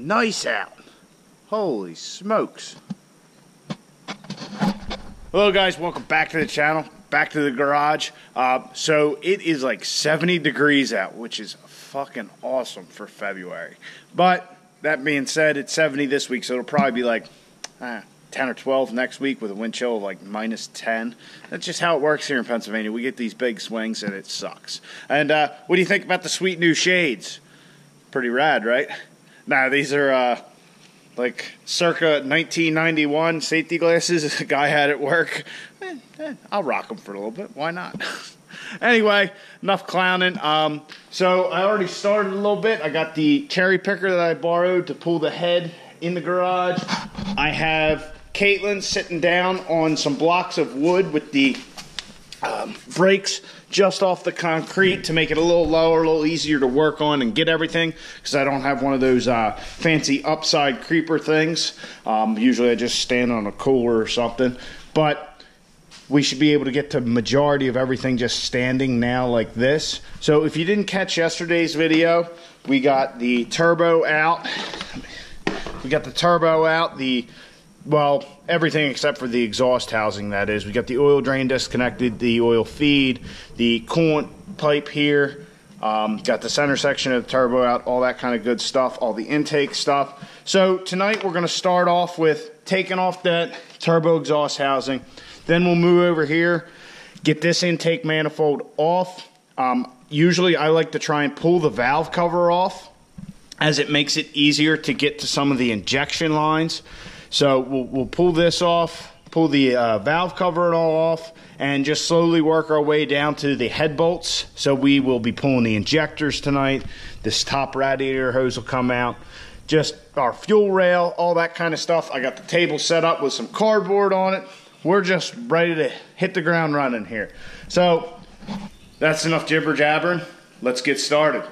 Nice out. Holy smokes. Hello guys, welcome back to the channel, back to the garage. Uh, so it is like 70 degrees out, which is fucking awesome for February. But that being said, it's 70 this week, so it'll probably be like eh, 10 or 12 next week with a wind chill of like minus 10. That's just how it works here in Pennsylvania. We get these big swings and it sucks. And uh, what do you think about the sweet new shades? Pretty rad, right? Now, these are uh, like circa 1991 safety glasses a guy had at work. Eh, eh, I'll rock them for a little bit. Why not? anyway, enough clowning. Um, so I already started a little bit. I got the cherry picker that I borrowed to pull the head in the garage. I have Caitlin sitting down on some blocks of wood with the um, brakes just off the concrete to make it a little lower, a little easier to work on and get everything because I don't have one of those uh, fancy upside creeper things. Um, usually I just stand on a cooler or something. But we should be able to get to majority of everything just standing now like this. So if you didn't catch yesterday's video, we got the turbo out. We got the turbo out, the well, everything except for the exhaust housing, that is. We got the oil drain disconnected, the oil feed, the coolant pipe here, um, got the center section of the turbo out, all that kind of good stuff, all the intake stuff. So tonight we're going to start off with taking off that turbo exhaust housing. Then we'll move over here, get this intake manifold off. Um, usually I like to try and pull the valve cover off as it makes it easier to get to some of the injection lines. So we'll, we'll pull this off, pull the uh, valve cover and all off, and just slowly work our way down to the head bolts. So we will be pulling the injectors tonight. This top radiator hose will come out. Just our fuel rail, all that kind of stuff. I got the table set up with some cardboard on it. We're just ready to hit the ground running here. So that's enough jibber jabbering. Let's get started.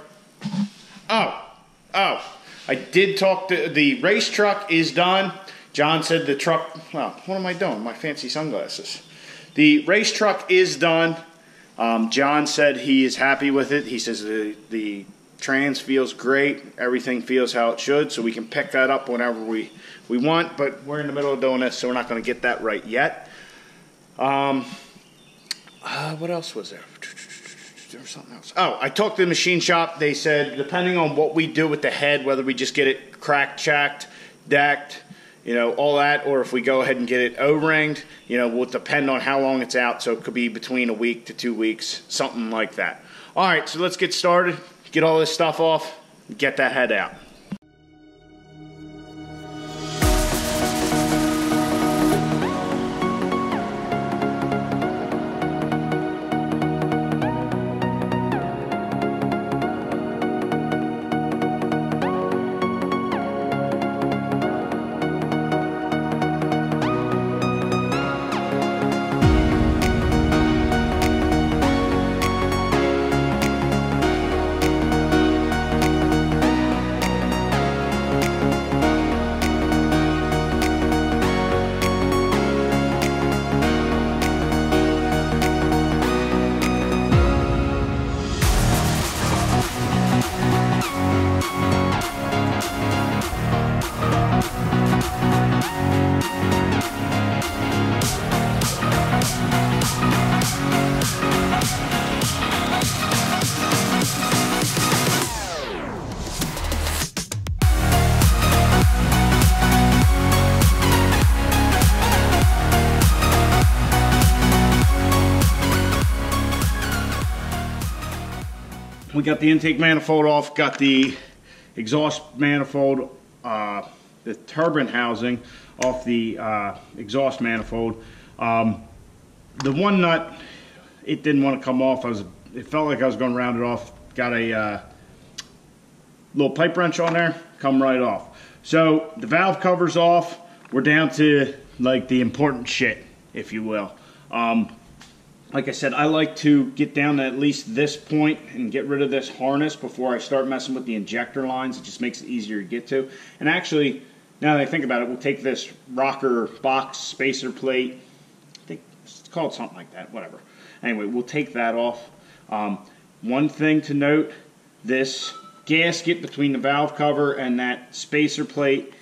Oh, oh, I did talk to the race truck is done. John said the truck, well, what am I doing? My fancy sunglasses. The race truck is done. Um, John said he is happy with it. He says the, the trans feels great. Everything feels how it should, so we can pick that up whenever we, we want, but we're in the middle of doing this, so we're not going to get that right yet. Um, uh, what else was there? There was something else. Oh, I talked to the machine shop. They said depending on what we do with the head, whether we just get it cracked, chacked, decked, you know, all that, or if we go ahead and get it O-ringed, you know, will depend on how long it's out. So it could be between a week to two weeks, something like that. All right, so let's get started. Get all this stuff off, get that head out. We got the intake manifold off, got the exhaust manifold, uh, the turbine housing off the uh, exhaust manifold. Um, the one nut, it didn't want to come off. I was, it felt like I was going to round it off. Got a uh, little pipe wrench on there, come right off. So the valve cover's off. We're down to like the important shit, if you will. Um, like I said, I like to get down to at least this point and get rid of this harness before I start messing with the injector lines. It just makes it easier to get to. And actually, now that I think about it, we'll take this rocker box spacer plate. I think it's called something like that, whatever. Anyway, we'll take that off. Um, one thing to note, this gasket between the valve cover and that spacer plate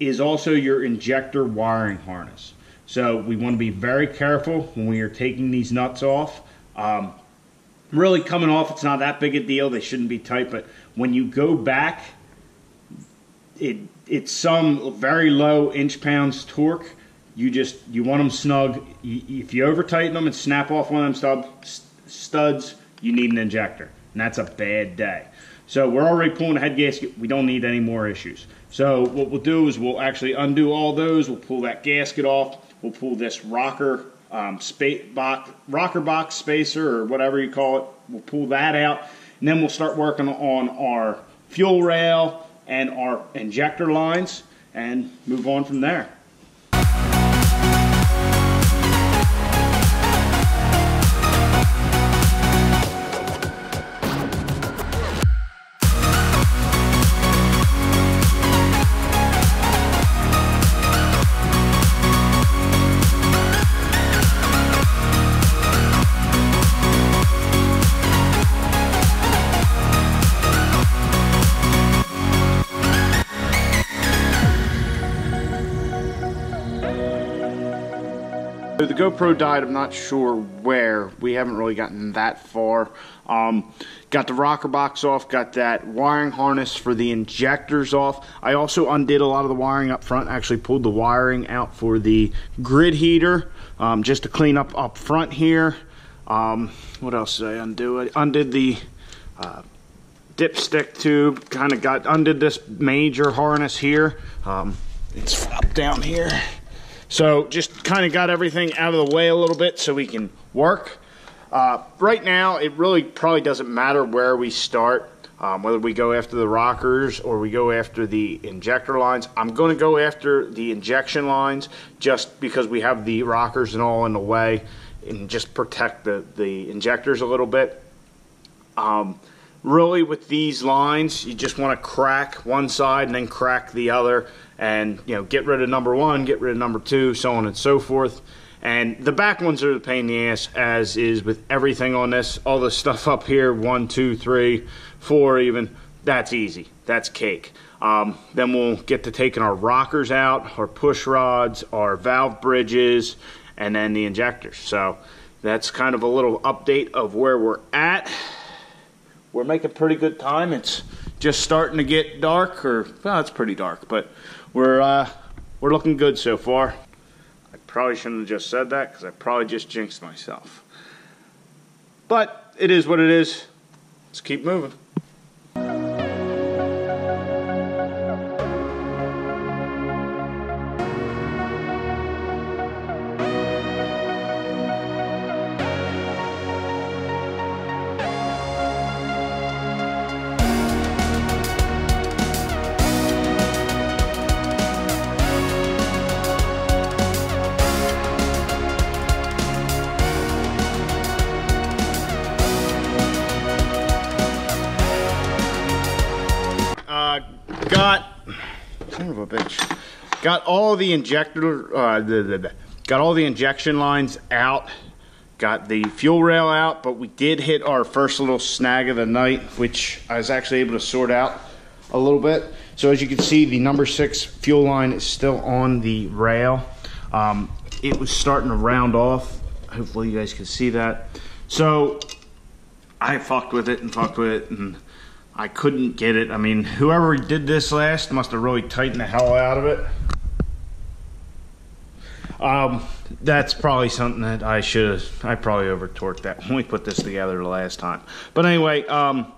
is also your injector wiring harness. So we want to be very careful when we are taking these nuts off. Um, really coming off, it's not that big a deal. They shouldn't be tight, but when you go back, it it's some very low inch pounds torque. You just you want them snug. If you over tighten them and snap off one of them studs, you need an injector, and that's a bad day. So we're already pulling the head gasket. We don't need any more issues. So what we'll do is we'll actually undo all those. We'll pull that gasket off. We'll pull this rocker um, box, rocker box spacer or whatever you call it. We'll pull that out, and then we'll start working on our fuel rail and our injector lines and move on from there. The GoPro died, I'm not sure where. We haven't really gotten that far. Um, got the rocker box off, got that wiring harness for the injectors off. I also undid a lot of the wiring up front, actually pulled the wiring out for the grid heater um, just to clean up up front here. Um, what else did I undo? I undid the uh, dipstick tube, kind of got undid this major harness here. Um, it's up down here. So just kind of got everything out of the way a little bit so we can work. Uh, right now, it really probably doesn't matter where we start, um, whether we go after the rockers or we go after the injector lines. I'm going to go after the injection lines just because we have the rockers and all in the way and just protect the, the injectors a little bit. Um, really with these lines, you just want to crack one side and then crack the other and you know get rid of number one, get rid of number two, so on and so forth. And the back ones are the pain in the ass, as is with everything on this. All the stuff up here, one, two, three, four, even that's easy. That's cake. Um, then we'll get to taking our rockers out, our push rods, our valve bridges, and then the injectors. So that's kind of a little update of where we're at. We're making pretty good time. It's just starting to get dark, or well, it's pretty dark, but we're uh, we're looking good so far. I probably shouldn't have just said that because I probably just jinxed myself. But it is what it is. Let's keep moving. Got all the injector, uh, the, the, the, got all the injection lines out. Got the fuel rail out, but we did hit our first little snag of the night, which I was actually able to sort out a little bit. So as you can see, the number six fuel line is still on the rail. Um, it was starting to round off. Hopefully you guys can see that. So I fucked with it and fucked with it and I couldn't get it. I mean, whoever did this last must have really tightened the hell out of it. Um, that's probably something that I should have, I probably over torqued that when we put this together the last time. But anyway, um,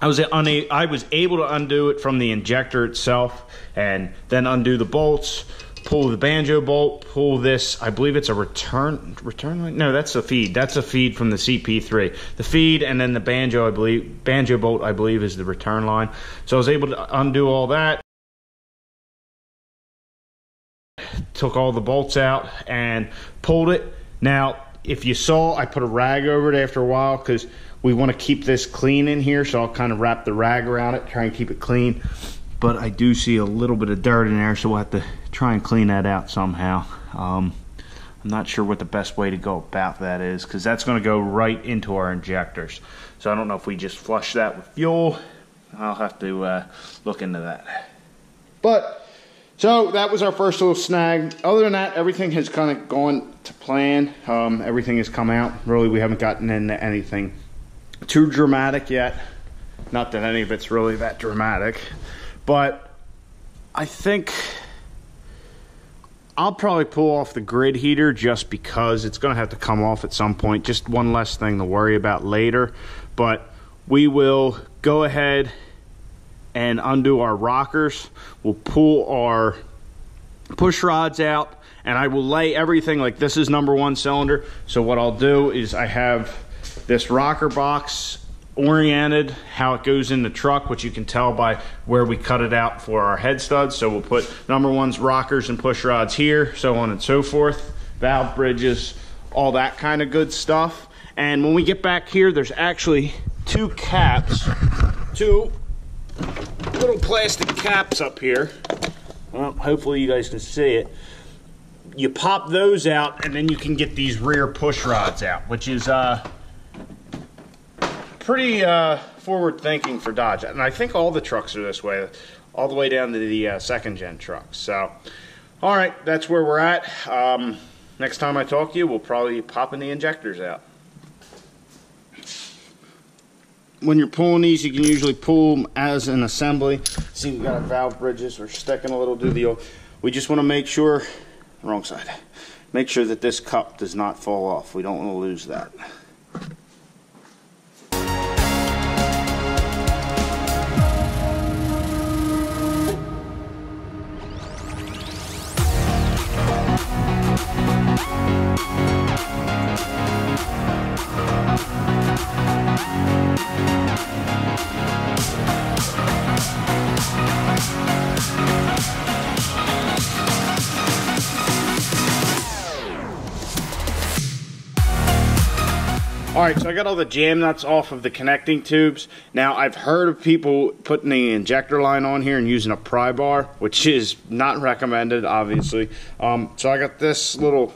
I was una- I was able to undo it from the injector itself and then undo the bolts, pull the banjo bolt, pull this, I believe it's a return, return line? No, that's a feed. That's a feed from the CP3. The feed and then the banjo, I believe, banjo bolt, I believe is the return line. So I was able to undo all that. took all the bolts out and pulled it. Now, if you saw, I put a rag over it after a while because we want to keep this clean in here. So I'll kind of wrap the rag around it, try and keep it clean. But I do see a little bit of dirt in there, so we'll have to try and clean that out somehow. Um, I'm not sure what the best way to go about that is because that's going to go right into our injectors. So I don't know if we just flush that with fuel I'll have to uh, look into that. But so that was our first little snag. Other than that, everything has kind of gone to plan. Um, everything has come out. Really, we haven't gotten into anything too dramatic yet. Not that any of it's really that dramatic, but I think I'll probably pull off the grid heater just because it's going to have to come off at some point. Just one less thing to worry about later. But we will go ahead and undo our rockers. We'll pull our push rods out and I will lay everything like this is number one cylinder. So what I'll do is I have this rocker box oriented how it goes in the truck which you can tell by where we cut it out for our head studs so we'll put number one's rockers and push rods here so on and so forth valve bridges all that kind of good stuff and when we get back here there's actually two caps two little plastic caps up here. Well, hopefully you guys can see it. You pop those out and then you can get these rear push rods out, which is uh, pretty uh, forward thinking for Dodge. And I think all the trucks are this way, all the way down to the uh, second gen trucks. So, all right, that's where we're at. Um, next time I talk to you, we'll probably popping the injectors out when you're pulling these, you can usually pull them as an assembly. See, we've got our valve bridges. We're sticking a little do the. old. We just want to make sure, wrong side. Make sure that this cup does not fall off. We don't want to lose that. All right, so I got all the jam nuts off of the connecting tubes. Now, I've heard of people putting the injector line on here and using a pry bar, which is not recommended, obviously. Um, so I got this little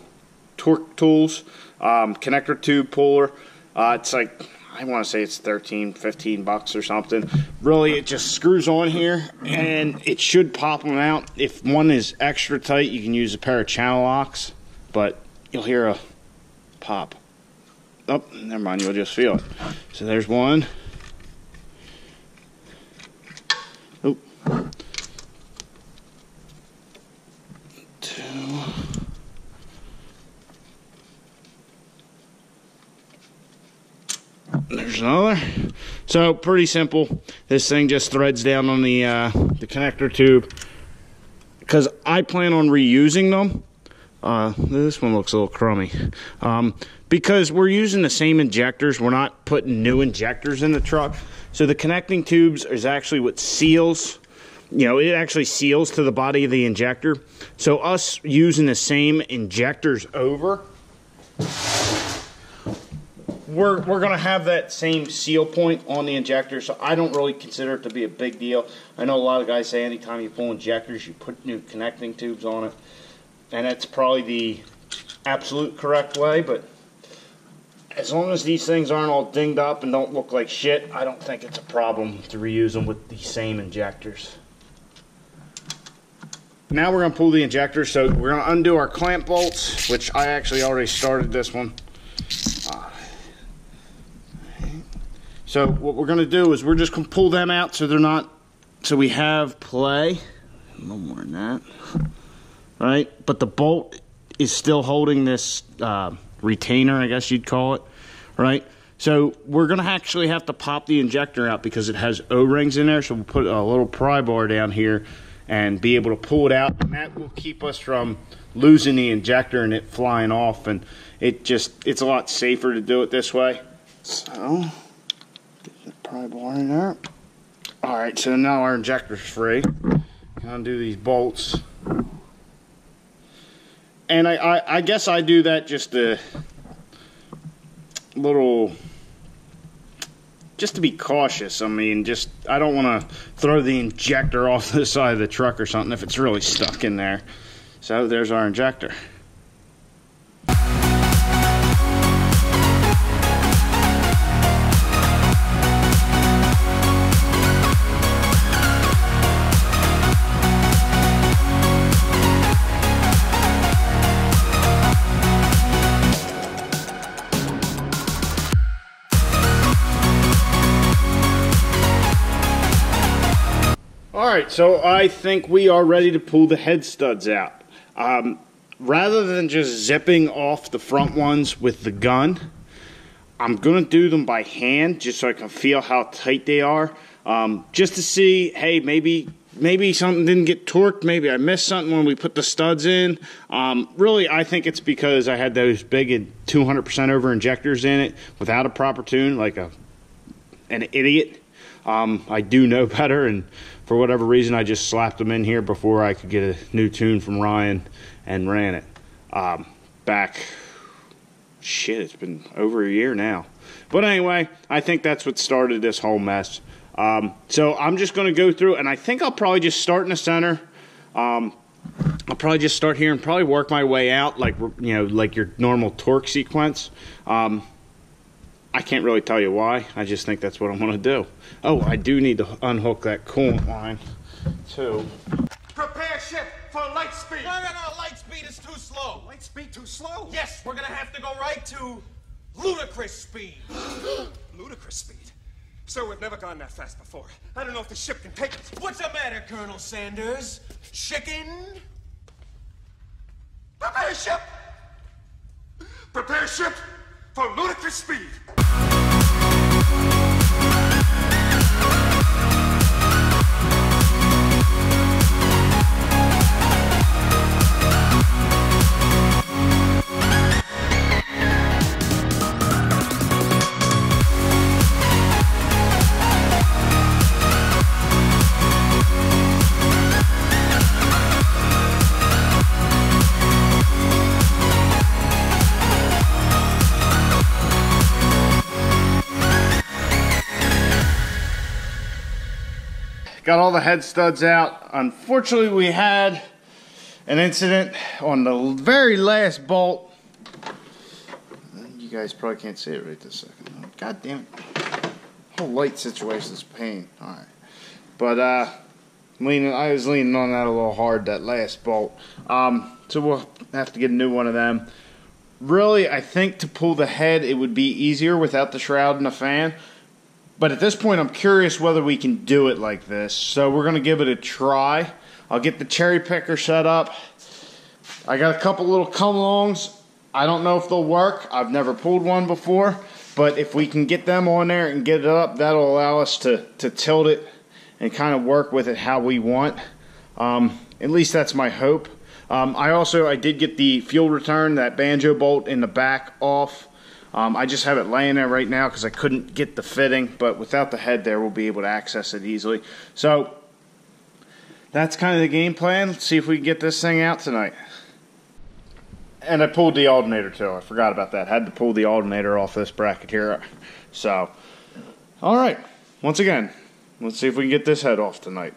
torque tools um, connector tube puller. Uh, it's like, I want to say it's 13, 15 bucks or something. Really, it just screws on here and it should pop them out. If one is extra tight, you can use a pair of channel locks, but you'll hear a pop. Oh, never mind, you'll just feel it. So there's one. Oh. Two. There's another. So pretty simple. This thing just threads down on the uh, the connector tube because I plan on reusing them. Uh, this one looks a little crummy. Um, because we're using the same injectors. We're not putting new injectors in the truck. So the connecting tubes is actually what seals, you know, it actually seals to the body of the injector. So us using the same injectors over, we're, we're going to have that same seal point on the injector, so I don't really consider it to be a big deal. I know a lot of guys say anytime you pull injectors, you put new connecting tubes on it, and that's probably the absolute correct way, but as long as these things aren't all dinged up and don't look like shit, I don't think it's a problem to reuse them with the same injectors. Now we're going to pull the injector, so we're to undo our clamp bolts, which I actually already started this one. So what we're going to do is we're just going to pull them out so they're not, so we have play. No more than that. Right? But the bolt is still holding this uh, retainer, I guess you'd call it, right? So we're going to actually have to pop the injector out because it has O-rings in there. So we'll put a little pry bar down here and be able to pull it out. And that will keep us from losing the injector and it flying off. And it just, it's a lot safer to do it this way. So, bar in there. All right, so now our injector's free. Undo these bolts and I, I, I, guess I do that just a little, just to be cautious. I mean, just I don't want to throw the injector off the side of the truck or something if it's really stuck in there. So there's our injector. Right, so I think we are ready to pull the head studs out. Um, rather than just zipping off the front ones with the gun, I'm going to do them by hand just so I can feel how tight they are. Um, just to see, hey, maybe maybe something didn't get torqued. Maybe I missed something when we put the studs in. Um, really, I think it's because I had those big 200% over injectors in it without a proper tune, like a an idiot. Um, I do know better, and for whatever reason, I just slapped them in here before I could get a new tune from Ryan and ran it. Um, back, shit, it's been over a year now. But anyway, I think that's what started this whole mess. Um, so I'm just going to go through, and I think I'll probably just start in the center. Um, I'll probably just start here and probably work my way out, like you know, like your normal torque sequence. Um, I can't really tell you why. I just think that's what I'm going to do. Oh, I do need to unhook that coolant line, too. Prepare ship for light speed. No, no, no. Light speed is too slow. Light speed too slow. Yes, we're gonna have to go right to ludicrous speed. Ludicrous speed. Sir, we've never gone that fast before. I don't know if the ship can take it. What's the matter, Colonel Sandurz? Chicken? Prepare ship. Prepare ship for ludicrous speed. Got all the head studs out. Unfortunately, we had an incident on the very last bolt. You guys probably can't see it right this second. God damn it. Whole light situation is pain. Alright. But, uh, leaning, I was leaning on that a little hard, that last bolt. Um, so we'll have to get a new one of them. Really, I think to pull the head, it would be easier without the shroud and the fan. But at this point, I'm curious whether we can do it like this. So we're going to give it a try. I'll get the cherry picker set up. I got a couple little come alongs. I don't know if they'll work. I've never pulled one before. But if we can get them on there and get it up, that'll allow us to, to tilt it and kind of work with it how we want. Um, at least that's my hope. Um, I also, I did get the fuel return, that banjo bolt in the back off. Um, I just have it laying there right now because I couldn't get the fitting, but without the head there, we'll be able to access it easily. So that's kind of the game plan. Let's see if we can get this thing out tonight. And I pulled the alternator too. I forgot about that. Had to pull the alternator off this bracket here. So, all right. Once again, let's see if we can get this head off tonight.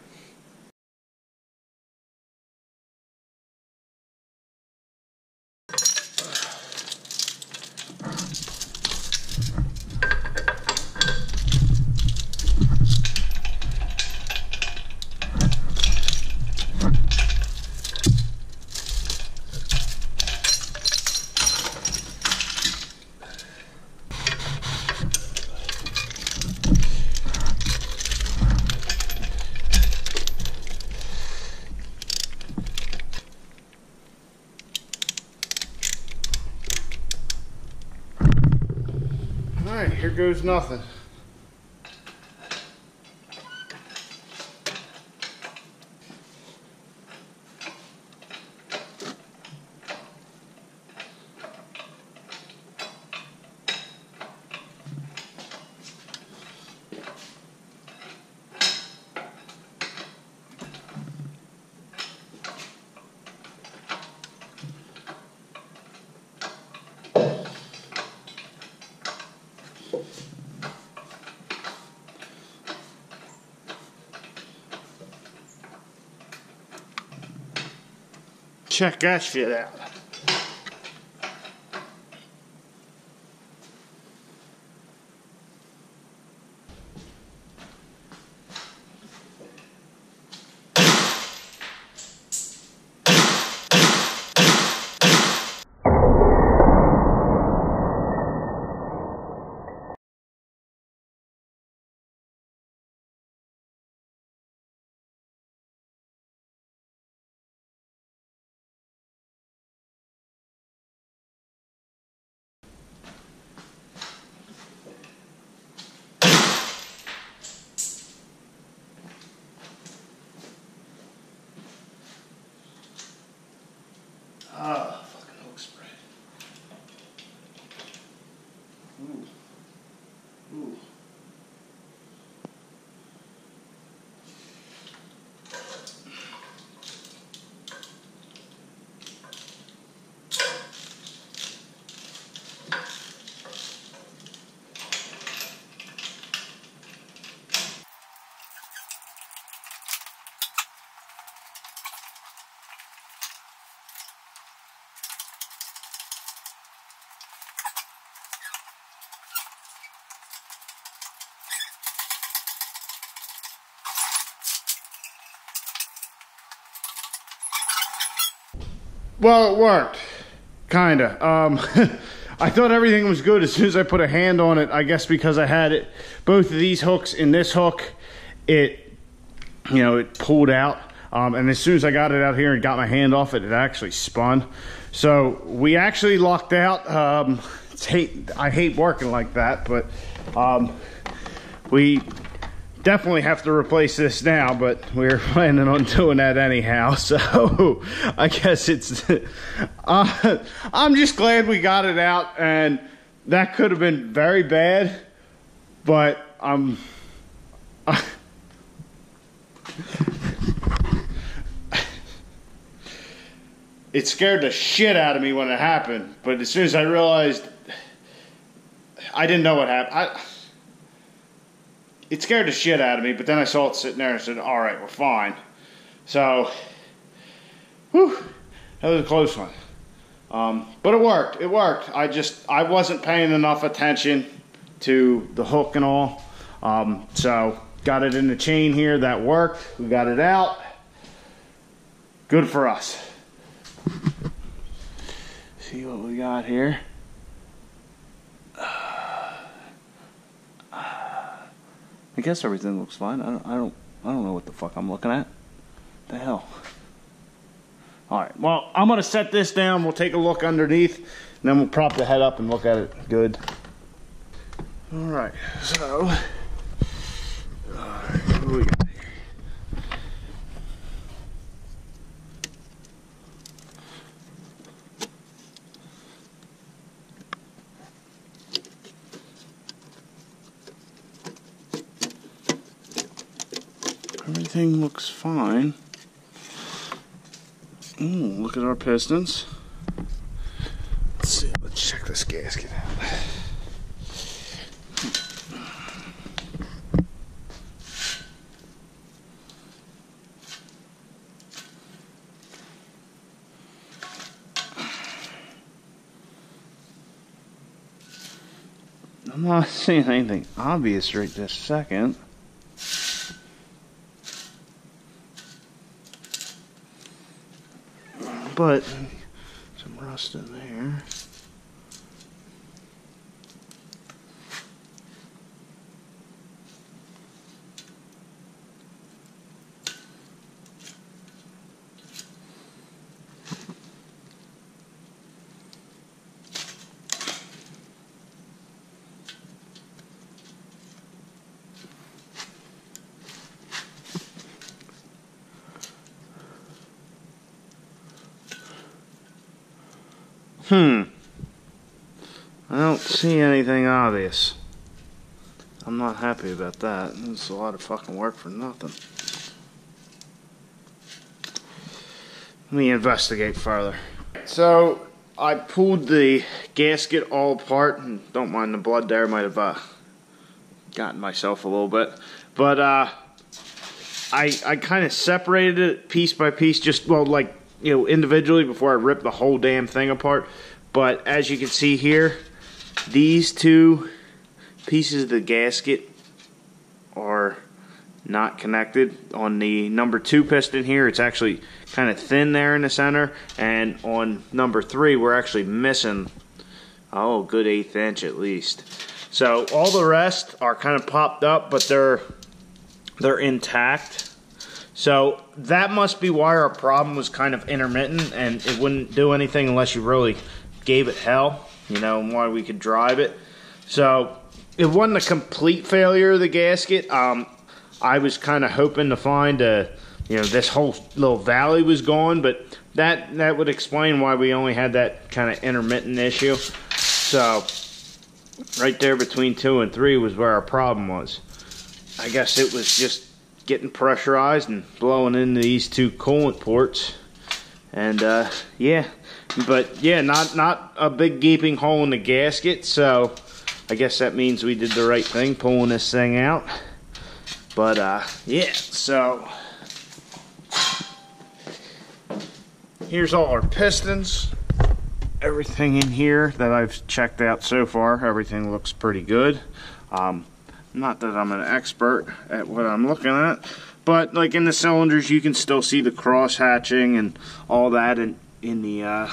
All right, here goes nothing. Check that shit out. Well, it worked. Kinda. Um, I thought everything was good as soon as I put a hand on it. I guess because I had it, both of these hooks in this hook, it, you know, it pulled out. Um, and as soon as I got it out here and got my hand off it, it actually spun. So we actually locked out. Um, hate, I hate working like that, but um, we definitely have to replace this now, but we're planning on doing that anyhow. So I guess it's, uh, I'm just glad we got it out and that could have been very bad, but I'm, uh, it scared the shit out of me when it happened. But as soon as I realized, I didn't know what happened. I, it scared the shit out of me. But then I saw it sitting there and said, "All right, we're fine." So, whew, that was a close one. Um, but it worked. It worked. I just I wasn't paying enough attention to the hook and all. Um, so got it in the chain here. That worked. We got it out. Good for us. See what we got here. I guess everything looks fine. I don't, I don't, I don't know what the fuck I'm looking at. The hell. All right. Well, I'm gonna set this down. We'll take a look underneath, and then we'll prop the head up and look at it good. All right. So, all right, what do we got here? Everything looks fine. Ooh, look at our pistons. Let's see, let's check this gasket out. I'm not seeing anything obvious right this second. But some rust in there. Hmm. I don't see anything obvious. I'm not happy about that. It's a lot of fucking work for nothing. Let me investigate further. So, I pulled the gasket all apart, and don't mind the blood there, might have uh, gotten myself a little bit. But, uh, I, I kind of separated it piece by piece, just, well, like you know, individually before I rip the whole damn thing apart. But as you can see here, these two pieces of the gasket are not connected. On the number two piston here, it's actually kind of thin there in the center. And on number three, we're actually missing, oh, good eighth inch at least. So all the rest are kind of popped up, but they're they're intact. So that must be why our problem was kind of intermittent and it wouldn't do anything unless you really gave it hell, you know, and why we could drive it. So it wasn't a complete failure of the gasket. Um, I was kind of hoping to find a, you know, this whole little valley was gone, but that that would explain why we only had that kind of intermittent issue. So right there between two and three was where our problem was. I guess it was just getting pressurized and blowing into these two coolant ports. And uh, yeah, but yeah, not not a big gaping hole in the gasket. So I guess that means we did the right thing pulling this thing out. But uh, yeah, so here's all our pistons. Everything in here that I've checked out so far, everything looks pretty good. Um, not that I'm an expert at what I'm looking at, but like in the cylinders, you can still see the cross hatching and all that, and in the uh,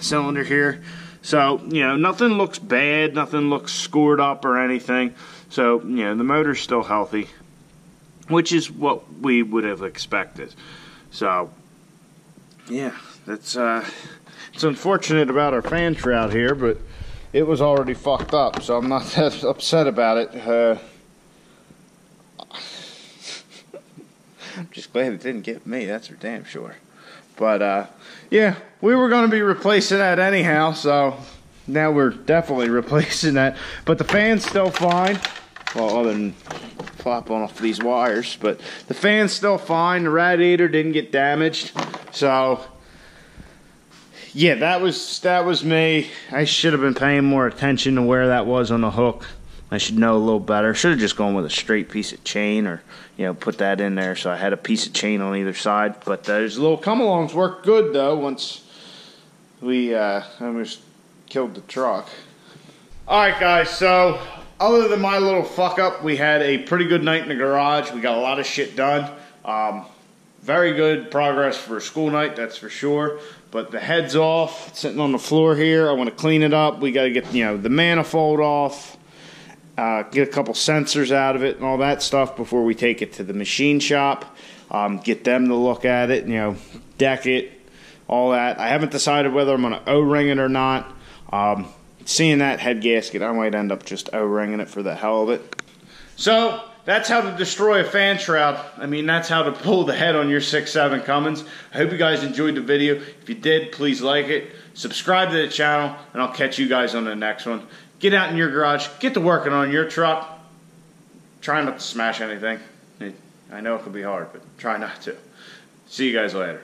cylinder here. So, you know, nothing looks bad, nothing looks scored up or anything. So, you know, the motor's still healthy, which is what we would have expected. So, yeah, that's uh, it's unfortunate about our fan shroud here, but it was already fucked up, so I'm not that upset about it. Uh, just glad it didn't get me. That's for damn sure. But uh, yeah, we were going to be replacing that anyhow, so now we're definitely replacing that. But the fan's still fine. Well, other than flopping off these wires, but the fan's still fine. The radiator didn't get damaged, so yeah, that was that was me. I should have been paying more attention to where that was on the hook. I should know a little better. Should have just gone with a straight piece of chain or, you know, put that in there so I had a piece of chain on either side. But those little come alongs worked good though once we uh, almost killed the truck. Alright guys, so other than my little fuck up, we had a pretty good night in the garage. We got a lot of shit done. Um, very good progress for a school night, that's for sure. But the head's off, sitting on the floor here. I want to clean it up. We got to get, you know, the manifold off uh, get a couple sensors out of it and all that stuff before we take it to the machine shop. Um, get them to look at it, you know, deck it, all that. I haven't decided whether I'm going to O-ring it or not. Um, seeing that head gasket, I might end up just O-ringing it for the hell of it. So that's how to destroy a fan shroud. I mean, that's how to pull the head on your 6.7 Cummins. I hope you guys enjoyed the video. If you did, please like it. Subscribe to the channel, and I'll catch you guys on the next one. Get out in your garage, get to working on your truck. Try not to smash anything. I know it could be hard, but try not to. See you guys later.